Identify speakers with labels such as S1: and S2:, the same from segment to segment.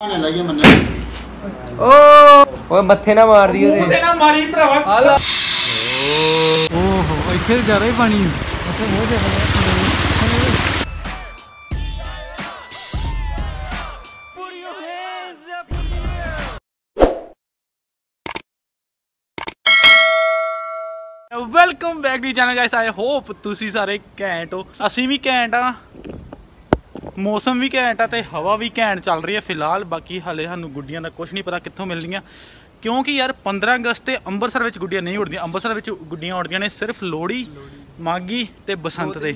S1: ਨੇ ਲਾਈਏ ਮੰਨੇ
S2: ਓ ਓਏ ਮੱਥੇ ਨਾ ਮਾਰਦੀ ਉਹਦੇ
S3: ਉਹਦੇ ਨਾਲ ਮਾਰੀ ਭਰਾਵਾ
S2: ਹਾਲਾ
S3: ਓਹੋ ਇੱਥੇ ਜ਼ਿਆਦਾ ਹੀ ਪਾਣੀ ਇੱਥੇ ਬਹੁਤ ਜ਼ਿਆਦਾ welcome back to channel guys I hope ਤੁਸੀਂ ਸਾਰੇ ਘੈਂਟ ਹੋ ਅਸੀਂ ਵੀ ਘੈਂਟ ਆ ਮੌਸਮ ਵੀ ਘੈਂਟ ਆ ਤੇ ਹਵਾ ਵੀ ਘੈਂਟ ਚੱਲ ਰਹੀ ਹੈ ਫਿਲਹਾਲ, ਬਾਕੀ ਹਲੇ ਸਾਨੂੰ ਗੁੱਡੀਆਂ ਦਾ ਕੁਝ ਨਹੀਂ ਪਤਾ ਕਿੱਥੋਂ ਮਿਲਣੀਆਂ। ਕਿਉਂਕਿ ਯਾਰ 15 ਅਗਸਤ ਤੇ ਅੰਮ੍ਰਿਤਸਰ ਵਿੱਚ ਗੁੱਡੀਆਂ ਨਹੀਂ ਉੜਦੀਆਂ ਅੰਮ੍ਰਿਤਸਰ ਵਿੱਚ ਗੁੱਡੀਆਂ ਉੜਦੀਆਂ ਨੇ, ਸਿਰਫ ਲੋਹੜੀ ਮਾਗੀ ਤੇ ਬਸੰਤ ਦੇ।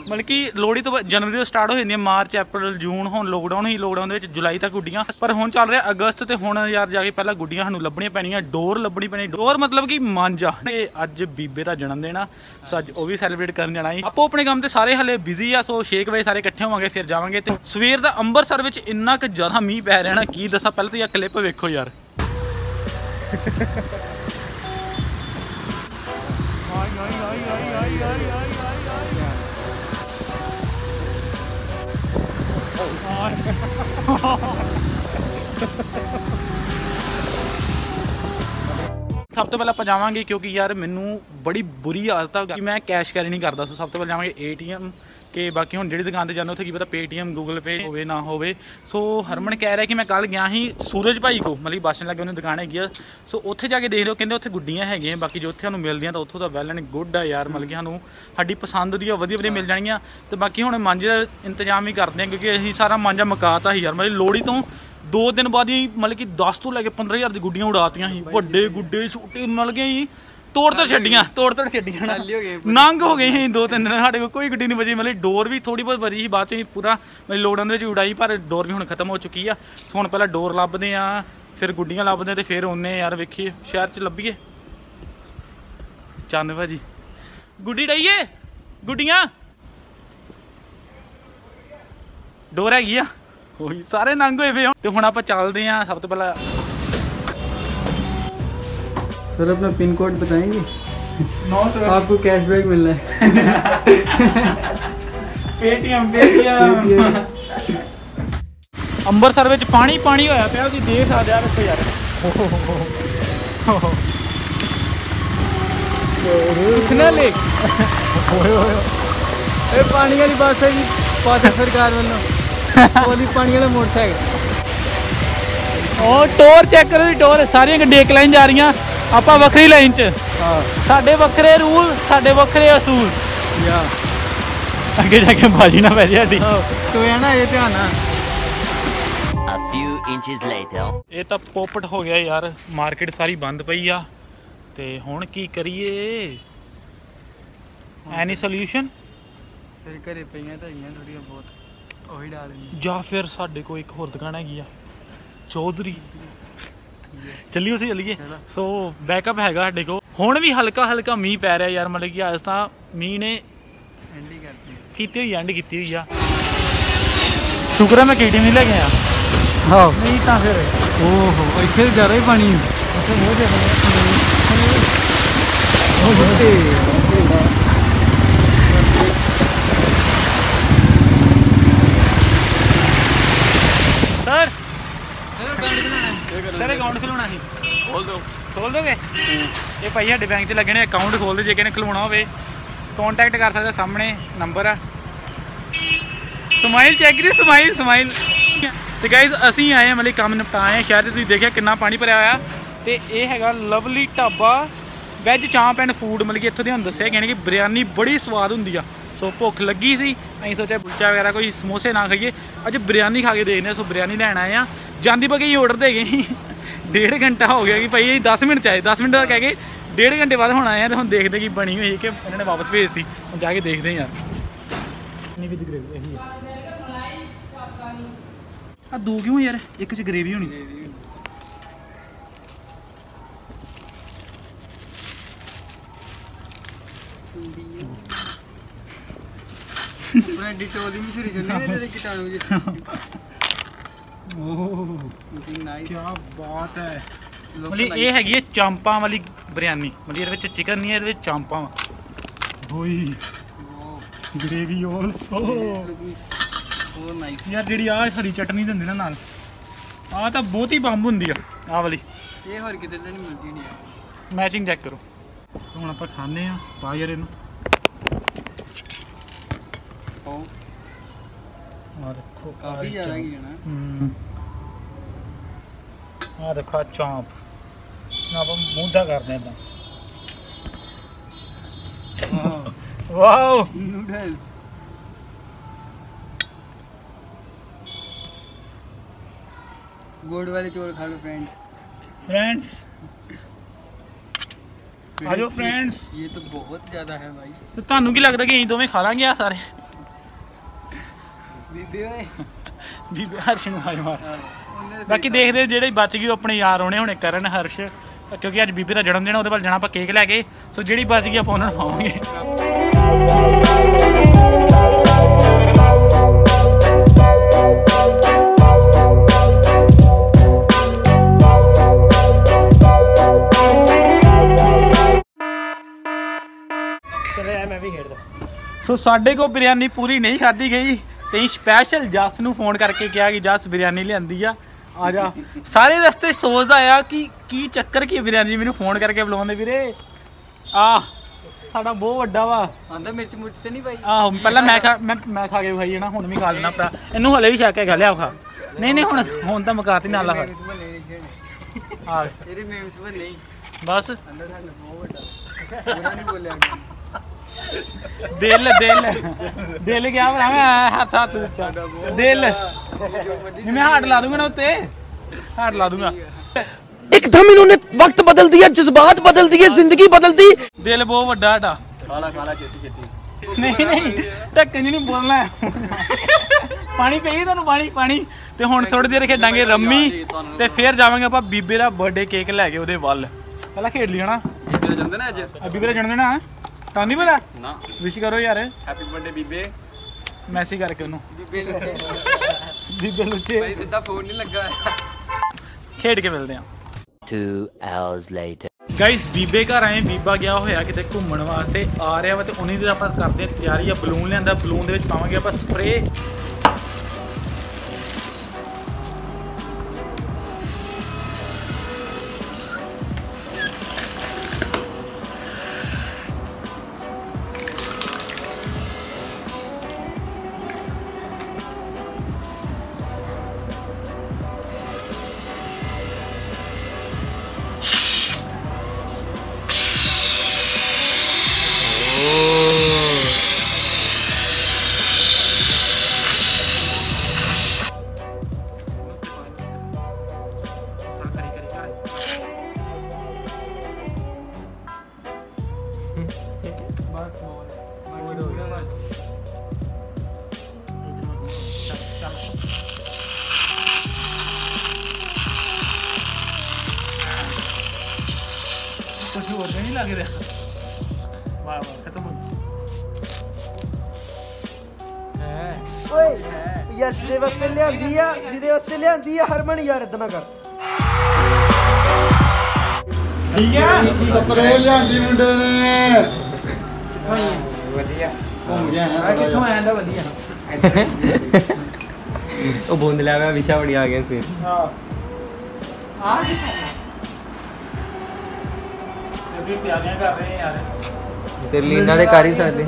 S3: ਮਤਲਬ ਕਿ ਲੋਹੜੀ ਤੋਂ ਜਨਵਰੀ ਤੋਂ ਸਟਾਰਟ ਹੋ ਜਾਂਦੀਆਂ ਮਾਰਚ ਅਪ੍ਰੈਲ ਜੂਨ ਹੁਣ ਲੋਕਡਾਊਨ ਹੀ ਲੋਕਡਾਊਨ ਦੇ ਵਿੱਚ ਜੁਲਾਈ ਤੱਕ ਗੁੱਡੀਆਂ ਪਰ ਹੁਣ ਚੱਲ ਰਿਹਾ ਅਗਸਤ ਤੇ ਹੁਣ ਯਾਰ ਜਾ ਕੇ ਪਹਿਲਾਂ ਗੁੱਡੀਆਂ ਸਾਨੂੰ ਲੱਭਣੀਆਂ ਪੈਣੀਆਂ ਡੋਰ ਲੱਭਣੀ ਪੈਣੀ ਡੋਰ ਮਤਲਬ ਕਿ ਮਾਂਜਾ। ਤੇ ਅੱਜ ਬੀਬੇ ਦਾ ਜਨਮ ਦਿਨ ਆ ਸੋ ਅੱਜ ਉਹ ਵੀ ਸੈਲੀਬ੍ਰੇਟ ਕਰਨ ਜਾਣਾ ਸੀ। ਆਪੋ ਆਪਣੇ ਕੰਮ ਤੇ ਸਾਰੇ ਹਲੇ ਬਿਜ਼ੀ ਆ ਸੋ 6 ਵਜੇ ਸਾਰੇ ਇਕੱਠੇ ਹੋਵਾਂਗੇ ਫਿਰ ਜਾਵਾਂਗੇ। ਤੇ ਸਵੇਰ ਦਾ ਅੰਮ੍ਰਿਤਸਰ ਵਿੱਚ ਇੰਨਾ ਕੁ ਜ਼ਿਆਦਾ ਮੀਂਹ ਪੈ ਰਿਹਾ ਨਾ ਕੀ ਦੱਸਾਂ ਪਹਿਲਾਂ ਤਾਂ ਇਹ ਕਲਿੱਪ ਵੇਖੋ ਯਾਰ। ਸਭ ਤੋਂ ਪਹਿਲਾਂ ਆਪਾਂ ਜਾਵਾਂਗੇ ਕਿਉਂਕਿ ਯਾਰ ਮੈਨੂੰ ਬੜੀ ਬੁਰੀ ਆਦਤ ਆ ਕਿ ਮੈਂ ਕੈਸ਼ ਕੈਰੀ ਨਹੀਂ ਕਰਦਾ ਸੋ ਸਭ ਤੋਂ ਪਹਿਲਾਂ ਜਾਵਾਂਗੇ ਏਟੀਐਮ ਕਿ ਬਾਕੀ ਹੁਣ ਜਿਹੜੀ ਦੁਕਾਨ ਤੇ ਜਾਂਦੇ ਉੱਥੇ ਕੀ ਪਤਾ ਪੇਟੀਐਮ ਗੂਗਲ ਪੇ ਹੋਵੇ ਨਾ ਹੋਵੇ ਸੋ ਹਰਮਨ ਕਹਿ ਰਿਹਾ ਕਿ ਮੈਂ ਕੱਲ ਗਿਆ ਸੀ ਸੂਰਜ ਭਾਈ ਕੋ ਮਤਲਬ ਬੱਸ ਸਟੈਂਡ ਲੱਗੇ ਉਹਨੇ ਦੁਕਾਨ ਹੈਗੀ ਆ ਸੋ ਉੱਥੇ ਜਾ ਕੇ ਦੇਖ ਲਿਓ ਕਹਿੰਦੇ ਉੱਥੇ ਗੁੱਡੀਆਂ ਹੈਗੀਆਂ ਬਾਕੀ ਜੋ ਉੱਥੇ ਸਾਨੂੰ ਮਿਲਦੀਆਂ ਤਾਂ ਉੱਥੋਂ ਦਾ ਵੈਲ ਐਂਡ ਗੁੱਡ ਆ ਯਾਰ ਮਤਲਬ ਕਿ ਸਾਨੂੰ ਸਾਡੀ ਪਸੰਦ ਦੀਆਂ ਵਧੀਆ ਵਧੀਆ ਮਿਲ ਜਾਣਗੀਆਂ ਤੇ ਬਾਕੀ ਹੁਣ ਮਾਂਜੇ ਦਾ ਇੰਤਜ਼ਾਮ ਵੀ ਕਰਦੇ ਆ ਕਿਉਂਕਿ ਅਸੀਂ ਸਾਰਾ ਮਾਂਜਾ ਮਕਾਤਾ ਸੀ ਯਾਰ ਮਤਲਬ ਲੋੜੀ ਤੋਂ ਦੋ ਦਿਨ ਬਾਅਦ ਹੀ ਮਤਲਬ ਕਿ 10 ਤੋਂ ਲੈ ਕੇ 15000 ਦੀ ਗੁੱਡੀਆਂ ਉਡਾਤੀਆਂ ਸੀ ਵੱਡੇ ਗੁੱਡੇ ਛੋਟੇ ਮਤਲਬ ਕਿ ਅਸੀਂ ਤੋੜ ਤੋੜ ਛੱਡੀਆਂ ਤੋੜ ਤੋੜ ਛੱਡੀਆਂ ਨਾ ਨੰਗ ਹੋ ਗਏ ਸੀ ਦੋ ਤਿੰਨ ਦਿਨ ਸਾਡੇ ਕੋਲ ਕੋਈ ਗੱਡੀ ਨਹੀਂ ਬਚੀ ਮਤਲਬ ਡੋਰ ਵੀ ਥੋੜੀ ਬਹੁਤ ਬਚੀ ਸੀ ਬਾਅਦ ਚ ਅਸੀਂ ਪੂਰਾ ਮਤਲਬ ਲੋੜਾਂ ਦੇ ਵਿੱਚ ਉਡਾਈ ਪਰ ਡੋਰ ਵੀ ਹੁਣ ਖਤਮ ਹੋ ਚੁੱਕੀ ਆ ਸੋ ਹੁਣ ਪਹਿਲਾਂ ਡੋਰ ਲੱਭਦੇ ਆ ਫਿਰ ਗੁੱਡੀਆਂ ਲੱਭਦੇ ਆ ਤੇ ਫਿਰ ਉਹਨੇ ਯਾਰ ਵੇਖੀਏ ਸ਼ਹਿਰ ਚ ਲੱਭੀਏ ਚੰਨ ਭਾਜੀ ਗੁੱਡੀ ਡਾਈਏ ਗੁੱਡੀਆਂ ਡੋਰ ਹੈਗੀ ਆ ਉਹੀ ਸਾਰੇ ਨੰਗ ਹੋਏ ਪਏ ਹੁਣ ਤੇ ਹੁਣ ਆਪਾਂ ਚੱਲਦੇ ਆ ਸਭ ਤੋਂ ਪਹਿਲਾਂ
S4: सर अपना पिन कोड बताएंगे
S3: ਨੌ
S4: आपको कैशबैक मिलना है
S3: ਪੇਟੀਐਮ ਪੇਟੀਐਮ ਅੰਮ੍ਰਿਤਸਰ ਵਿੱਚ ਪਾਣੀ ਪਾਣੀ ਹੋਇਆ ਪਿਆ ਤੁਸੀਂ ਦੇਖ ਸਕਦੇ ਆ ਵੇਖੋ ਯਾਰ
S4: कितना लेक ए पानी वाली बस है जी पास सरकार वालों ओली पानी वाला मोटरसाइकिल
S3: ਉਹ ਟੋਰ ਚੈੱਕ ਕਰੋ ਜੀ ਟੋਰ ਸਾਰੀਆਂ ਗੱਡੀਆਂ ਇੱਕ ਲਾਈਨ ਜਾ ਰਹੀਆਂ ਆਪਾਂ ਵੱਖਰੀ ਲਾਈਨ 'ਚ।
S4: ਹਾਂ।
S3: ਸਾਡੇ ਵੱਖਰੇ ਰੂਲ ਸਾਡੇ ਵੱਖਰੇ ਅਸੂਲ।
S4: ਯਾ।
S3: ਅੱਗੇ ਜਾ ਕੇ ਬਾਜੀ ਨਾ ਪੈ ਜੇ ਸਾਡੀ।
S4: ਤੂੰ ਇਹ ਨਾ ਇਹ ਧਿਆਨ ਨਾਲ।
S5: A few inches later.
S3: ਇਹ ਤਾਂ ਪੋਪਟ ਹੋ ਗਿਆ ਯਾਰ ਮਾਰਕੀਟ ਸਾਰੀ ਬੰਦ ਪਈ ਆ। ਤੇ ਹੁਣ ਕੀ ਕਰੀਏ? ਐਨੀ ਸੋਲੂਸ਼ਨ
S4: ਫਿਰ ਘਰੇ ਪਈਆਂ ਤਾਂ ਹੈਗੀਆਂ ਥੋੜੀਆਂ ਬਹੁਤ ਉਹੀ ਡਾਲ
S3: ਜਾਂ ਫਿਰ ਸਾਡੇ ਕੋਲ ਇੱਕ ਹੋਰ ਦੁਕਾਨ ਹੈਗੀ ਆ ਚੌਧਰੀ। चलिए उसे चलिए। सो बैकअप हैगा साढ़े को हूँ भी हल्का हल्का
S4: मीह पै रहा
S3: यार मतलब कि अस मीह ने की हुई एंड की हुई है शुक्र
S4: है
S3: मैं के टी
S4: एम लैके आया इतना पानी
S3: ਅਕਾਊਂਟ ਖੋਲ ਦੋ ਖੋਲ ਦੋਗੇ? ਇਹ ਭਾਈ ਸਾਡੇ ਬੈਂਕ 'ਚ ਲੱਗੇ ਨੇ ਅਕਾਊਂਟ ਖੋਲ ਦੇ, ਜੇ ਕਿਨੇ ਖੁਲਾਉਣਾ ਹੋਵੇ। ਕੰਟੈਕਟ ਕਰ ਸਕਦਾ, ਸਾਹਮਣੇ ਨੰਬਰ ਆ। ਸਮਾਈਲ ਚੈੱਕ ਕਰੀ ਸਮਾਈਲ ਸਮਾਈਲ ਤੇ ਗਾਇਜ਼ ਅਸੀਂ ਆਏ ਹਾਂ, ਮਤਲਬ ਕੰਮ ਨਿਪਟਾਏ ਆ ਸ਼ਹਿਰ 'ਚ ਤੁਸੀਂ ਦੇਖਿਆ ਕਿੰਨਾ ਪਾਣੀ ਭਰਿਆ ਹੋਇਆ। ਤੇ ਇਹ ਹੈਗਾ lovely dhaba veg chaap and food ਮਤਲਬ ਕਿ ਇੱਥੋਂ ਦੇ ਹੁਣ ਦੱਸਿਆ ਕਹਿੰਦੇ ਕਿ ਬਿਰਿਆਨੀ ਬੜੀ ਸਵਾਦ ਹੁੰਦੀ ਆ। ਸੋ ਭੁੱਖ ਲੱਗੀ ਸੀ, ਅਸੀਂ ਸੋਚਿਆ ਕੁਲਚਾ ਵਗੈਰਾ ਕੋਈ ਸਮੋਸੇ ਨਾ ਖਾਈਏ। ਅੱਜ ਬਿਰਿਆਨੀ ਖਾ ਕੇ ਦੇਖਦੇ ਹਾਂ, ਸੋ ਬਿਰਿਆਨੀ ਲੈਣ ਆਏ ਆ ਜਾਂਦੀ ਬਗੇ ਹੀ ਆਰਡਰ ਦੇ ਗਏ। ਡੇਢ ਘੰਟਾ ਹੋ ਗਿਆ ਕਿ ਭਾਈ ਇਹ 10 ਮਿੰਟ ਚਾਹੀਏ 10 ਮਿੰਟ ਦਾ ਕਹਿ ਕੇ ਡੇਢ ਘੰਟੇ ਬਾਅਦ ਹੁਣ ਆਏ ਆ ਤੇ ਹੁਣ ਦੇਖਦੇ ਕੀ ਬਣੀ ਹੋਈ ਕਿ ਇਹਨਾਂ ਨੇ ਵਾਪਸ ਭੇਜਤੀ ਹੁਣ ਜਾ ਕੇ ਦੇਖਦੇ ਯਾਰ ਨਹੀਂ ਵੀ ਗ੍ਰੇਵੀ ਇਹੀ ਆ ਦੋ ਕਿਉਂ ਯਾਰ ਇੱਕ ਚ ਗ੍ਰੇਵੀ ਹੋਣੀ
S4: ਮੈਂ ਡਿਟੋਲ ਹੀ ਨਹੀਂ ਸਰੀ ਜੰਨੇ ਤੇਰੇ
S3: ਕੀਟਾਣੂ
S4: ਜੀ
S3: क्या ਬਾਤ ਹੈ ਮਤਲਬ ਇਹ ਹੈਗੀ ਹੈ ਚਾਂਪਾਂ ਵਾਲੀ ਬਿਰਿਆਨੀ ਮਤਲਬ ਇਹਦੇ ਵਿੱਚ ਚਿਕਨ ਨਹੀਂ ਹੈ ਇਹਦੇ ਵਿੱਚ ਚਾਂਪਾਂ ਹੋਈ ਗ੍ਰੇਵੀ ਆਲਸੋ
S4: ਸੋ ਨਾਈਸ
S3: ਯਾਰ ਜਿਹੜੀ ਆ ਹਰੀ ਚਟਨੀ ਦਿੰਦੇ ਨਾ ਨਾਲ ਆ ਤਾਂ ਬਹੁਤ ਹੀ ਬੰਬ ਹੁੰਦੀ ਆ ਆ ਵਾਲੀ
S4: ਇਹ ਹੋਰ ਕਿਤੇ ਨਹੀਂ ਮਿਲਦੀ ਨਹੀਂ
S3: ਮੈਚਿੰਗ ਚੈੱਕ ਕਰੋ ਹੁਣ ਆਪਾਂ ਖਾਣੇ ਆ ਪਾ ਯਾਰ ਇਹਨੂੰ
S4: ਪਾਓ
S3: और देखो काफ़ी चौंप ना हम कर दें वाओ
S4: नूडल्स गोड वाले चोर खा लो फ्रेंड्स
S3: फ्रेंड्स ਆ ਜਾਓ
S4: ਫਰੈਂਡਸ ਇਹ ਤਾਂ ਬਹੁਤ ਜ਼ਿਆਦਾ ਹੈ
S3: ਭਾਈ ਤੁਹਾਨੂੰ ਕੀ ਲੱਗਦਾ ਕਿ ਅਸੀਂ ਦੋਵੇਂ ਖਾ ਲਾਂਗੇ ਆ ਸਾਰੇ ਬੀਬੀ ਹਰਸ਼ ਨੂੰ ਆਜ ਮਾਰ। ਬਾਕੀ ਦੇਖਦੇ ਜਿਹੜੇ ਬਚ ਗਏ ਉਹ ਆਪਣੇ ਯਾਰ ਹੋਣੇ ਹੁਣੇ ਕਰਨ ਹਰਸ਼। ਕਿਉਂਕਿ ਅੱਜ ਬੀਬੀ ਦਾ ਜਨਮ ਦਿਨ ਉਹਦੇ ਵੱਲ ਜਾਣਾ ਆਪਾਂ ਕੇਕ ਲੈ ਕੇ। ਸੋ ਜਿਹੜੀ ਬਚ ਗਈ ਆਪਾਂ ਉਹਨਾਂ ਨੂੰ ਖਾਵਾਂਗੇ ਸੋ ਸਾਡੇ ਕੋ ਬਿਰਿਆਨੀ ਪੂਰੀ ਨਹੀਂ ਖਾਧੀ ਗਈ। ਤੇ ਸਪੈਸ਼ਲ ਜਸ ਨੂੰ ਫੋਨ ਕਰਕੇ ਕਿਹਾ ਕਿ ਜਸ ਬਿਰਿਆਨੀ ਲਿਆਂਦੀ ਆ ਆ ਜਾ। ਸਾਰੇ ਰਸਤੇ ਸੋਚਦਾ ਆ ਕਿ ਕੀ ਚੱਕਰ ਕੀ ਬਿਰਿਆਨੀ ਮੈਨੂੰ ਫੋਨ ਕਰਕੇ ਬੁਲਾਉਂਦੇ ਵੀਰੇ। ਆ ਸਾਡਾ ਬਹੁਤ ਵੱਡਾ ਵਾ।
S4: ਆਂਦਾ ਮਿਰਚ ਮੁਰਚ ਤੇ ਨਹੀਂ ਪਾਈ?
S3: ਆਹੋ ਪਹਿਲਾਂ ਮੈਂ ਖਾ ਮੈਂ ਮੈਂ ਖਾ ਕੇ ਵਿਖਾਈ ਜਣਾ ਹੁਣ ਵੀ ਖਾ ਲੈਣਾ ਪੜਾ ਇਹਨੂੰ ਹਲੇ ਵੀ ਛੱਕ ਕੇ ਖਾ ਲਿਆ ਖਾ ਨਹੀਂ ਨਹੀਂ ਹੁਣ ਹੁਣ ਤਾਂ ਮਕਾਤੀ ਨਾਲ ਲਾ ਆ।
S4: ਤੇਰੇ ਮੇਮਸ ਬਣੇ
S3: ਬਸ।
S4: ਅੰਦਰ ਸਾਨੂੰ ਬਹੁਤ ਵੱਡਾ। ਉਹਨਾਂ ਨੇ ਬੋਲਿਆ आगे
S3: ਦਿਲ ਦਿਲ ਦਿਲ ਗਿਆ ਭਰਾ ਮੈਂ ਹੱਥ ਹੱਥ ਦਿੱਤਾ ਦਿਲ ਨਹੀਂ ਮੈਂ ਹੱਥ ਲਾ ਦੂੰਗਾ ਨਾ ਉੱਤੇ ਹੱਥ ਲਾ ਦੂੰਗਾ
S1: एकदम इन्होंने वक्त बदल दिया जज्बात बदल दिए जिंदगी बदल दी
S3: ਦਿਲ ਬਹੁਤ ਵੱਡਾ ਸਾਡਾ
S4: खाला खाला छेती छेती
S3: ਨਹੀਂ ਨਹੀਂ ਢੱਕਣ ਜੀ ਨਹੀਂ ਬੋਲਣਾ ਪਾਣੀ ਪਈ ਤੁਹਾਨੂੰ ਪਾਣੀ ਪਾਣੀ ਤੇ ਹੁਣ ਥੋੜੀ ਦੇਰ ਖੇਡਾਂਗੇ ਰੰਮੀ ਤੇ ਫਿਰ ਜਾਵਾਂਗੇ ਆਪਾਂ ਬੀਬੇ ਦਾ ਬਰਥਡੇ ਕੇਕ ਲੈ ਕੇ ਉਹਦੇ ਵੱਲ ਪਹਿਲਾਂ ਖੇਡ ਲਈ ਹਨਾ
S4: बीबी जन्मदिन है आज
S3: ਆ ਬੀਬੇ ਦਾ ਜਨਮ ਦਿਨ ਆ ਤਾਂ ਨਹੀਂ ਪਤਾ
S4: ਨਾ।
S3: ਵਿਸ਼ ਕਰੋ ਯਾਰ।
S4: Happy birthday ਬੀਬੇ।
S3: ਮੈਸੇਜ ਕਰਕੇ ਉਹਨੂੰ।
S4: ਬੀਬੇ ਲੁੱਚੇ
S3: ਬੀਬੇ ਲੁੱਚੇ
S4: ਭਾਈ ਸਿੱਧਾ ਫੋਨ ਨਹੀਂ ਲੱਗਾ।
S3: ਖੇਡ ਕੇ ਮਿਲਦੇ ਆ
S5: 2 hours later
S3: ਗਾਇਸ ਬੀਬੇ ਘਰ ਆਏ ਬੀਬਾ ਗਿਆ ਹੋਇਆ ਕਿਤੇ ਘੁੰਮਣ ਵਾਸਤੇ ਆ ਰਿਹਾ ਵਾ ਤੇ ਉਹਨੇ ਦੇ ਆਪਾਂ ਕਰਦੇ ਤਿਆਰੀ ਆ ਬਲੂਨ ਲਿਆਂਦਾ ਬਲੂਨ ਦੇ ਵਿੱਚ ਪਾਵਾਂਗੇ ਆਪਾਂ ਸਪਰੇ ਕੁਝ ਹੋਰ ਤਾਂ ਨਹੀਂ ਲੱਗ ਰਿਹਾ ਵਾਹ ਵਾਹ ਖਤਮ ਹੋ ਗਿਆ
S4: है
S1: ਯਸ ਦੇ ਵਾਸਤੇ ਲਿਆਂਦੀ ਆ ਜਿਹਦੇ ਵਾਸਤੇ ਲਿਆਂਦੀ ਆ ਹਰਮਨ ਯਾਰ ਇਦਾਂ ਨਾ ਕਰ
S3: ਠੀਕ ਹੈ
S6: ਸਪਰੇ ਲਿਆਂਦੀ ਮੁੰਡੇ ਨੇ
S2: ਵਧੀਆ
S6: ਘੁੰਮ ਗਿਆ ਹੈ
S4: कितों आया था बढ़िया
S2: ਉਹ ਬੁੰਦ ਲਿਆ ਹੋਇਆ ਵਿਸ਼ਾ ਬੜੀ ਆ ਗਿਆ ਫਿਰ
S3: ਹਾਂ ਆ ਦੀ ਤਿਆਰੀਆਂ ਕਰ ਰਹੇ ਯਾਰ।
S2: ਤੇ ਲੀਨਾ ਦੇ ਕਰ ਹੀ ਸਕਦੇ।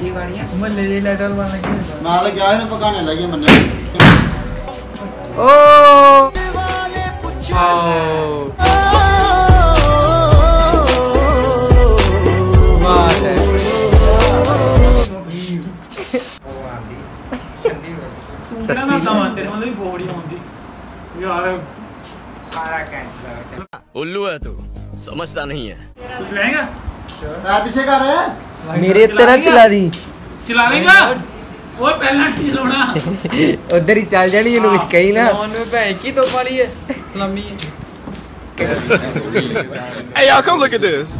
S4: ਕੀ ਗਾਣੀਆਂ ਮੱਲੇ ਦੇ ਲੈਟਰ ਬਣ ਲੱਗੇ
S6: ਨਾਲ ਗਿਆ ਇਹਨੂੰ ਪਕਾਣੇ ਲੱਗੇ ਮੰਨੇ
S2: ਓ। ਵਾਲੇ ਪੁੱਛੋ ਬਾਤ ਹੈ
S3: ਤੂੰ ਨਾ ਤਾਂ ਤੈਨੂੰ ਵੀ ਬੋੜੀ ਹੁੰਦੀ ਯਾਰ
S5: ਸਾਰਾ ਕੈਂਸਲ ਹੋ ਉੱਲੂ ਹੈ
S3: ਤੂੰ। समझता
S6: नहीं है। हाँ,
S2: पीछे का रहे मेरे तरह
S3: चिल्ला दी। चिल्ला देगा और पहला
S2: चिल्लाना उधर ही चल जानी ये कुछ कहीं
S4: ना। नॉन में पे की तो वाली है इस्लामी है।
S1: Hey y'all come look at this.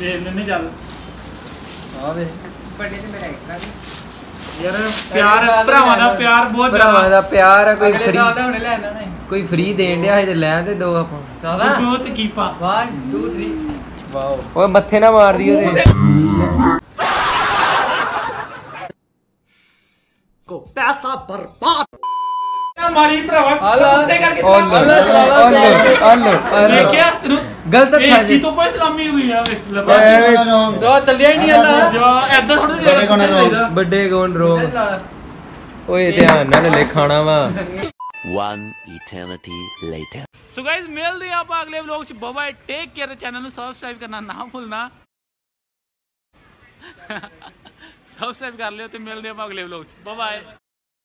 S3: ले ले चल।
S4: हाँ बे
S3: बड़े से मेरा एक ਯਾਰ ਭਰਾਵਾਂ ਦਾ ਪਿਆਰ ਬਹੁਤ ਜ਼ਿਆਦਾ।
S2: ਭਰਾਵਾਂ ਦਾ ਪਿਆਰ ਆ ਕੋਈ ਫਰੀ
S4: ਸਾਲ ਹੁਣੇ ਲੈ ਆਣਾ ਨਹੀਂ।
S2: ਕੋਈ ਫਰੀ ਦੇਣ ਡਿਆ ਹੈ ਤੇ ਲੈ ਤੇ ਦੋ ਆਪਾਂ।
S4: ਸਾਲਾ
S3: ਬਹੁਤ ਕੀਪਾ
S4: 1 2 3 ਵਾਓ।
S2: ਓਏ ਮੱਥੇ ਨਾ ਮਾਰ ਦਿਓ ਤੇ। ਕੋ ਪੈਸਾ ਬਰਬਾਦ।
S3: ਮਾਰੀ ਭਰਾਵਾ ਕੁੱਤੇ ਕਰਕੇ
S2: ਅੱਲੇ ਅੱਲੇ ਅੱਲੇ
S3: ਦੇਖਿਆ ਤੈਨੂੰ
S2: ਗਲਤ
S3: ਇਹ
S2: ਥਾ
S3: ਕੀ
S2: ਜੀ
S3: ਤੋਂ ਪਾ ਇਸਲਾਮੀ ਹੋਈ ਆ ਵੇ ਲੈ
S6: ਬਸ
S3: ਬਸ
S6: ਇਹਨਾਂ ਨੂੰ
S4: ਦੋ ਚੱਲਿਆ ਹੀ ਨਹੀਂ ਅੱਲਾ
S3: ਜਾ ਐਦਾਂ ਥੋੜਾ
S6: ਬੜੇ ਕੋਨੇ ਰਹੋ।
S2: ਵੱਡੇ ਗੋਨ ਰੋ ਓਏ ਧਿਆਨ ਨਾਲ ਲੈ ਖਾਣਾ ਵਾ
S5: One eternity later.
S3: So guys ਮਿਲਦੇ ਆ ਆਪਾਂ ਅਗਲੇ ਵਲੌਗ ਚ ਬਾਏ ਟੇਕ ਕੇਅਰ ਚੈਨਲ ਨੂੰ ਸਬਸਕ੍ਰਾਈਬ ਕਰਨਾ ਨਾ ਭੁੱਲਣਾ ਸਬਸਕ੍ਰਾਈਬ ਕਰ ਲਿਓ ਤੇ ਮਿਲਦੇ ਆ ਆਪਾਂ ਅਗਲੇ ਵਲੌਗ ਚ ਬਾਏ